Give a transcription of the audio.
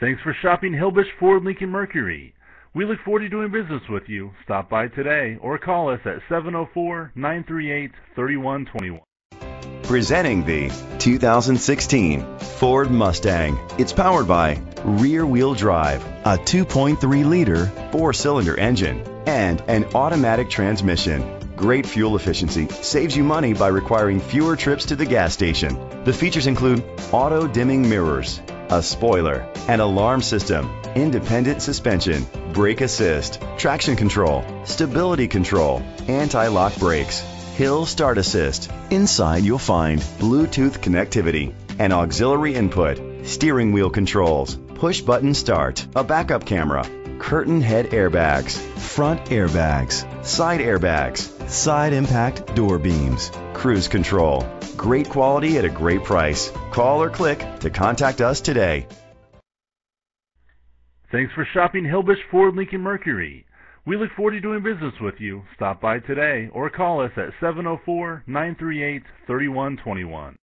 Thanks for shopping Hilbish Ford Lincoln Mercury. We look forward to doing business with you. Stop by today or call us at 704-938-3121. Presenting the 2016 Ford Mustang. It's powered by rear wheel drive, a 2.3 liter four cylinder engine, and an automatic transmission. Great fuel efficiency saves you money by requiring fewer trips to the gas station. The features include auto dimming mirrors, a spoiler, an alarm system, independent suspension, brake assist, traction control, stability control, anti-lock brakes, hill start assist. Inside you'll find Bluetooth connectivity, an auxiliary input, steering wheel controls, push button start, a backup camera, curtain head airbags, front airbags, side airbags, side impact door beams, cruise control. Great quality at a great price. Call or click to contact us today. Thanks for shopping Hilbish Ford Lincoln Mercury. We look forward to doing business with you. Stop by today or call us at 704 938 3121.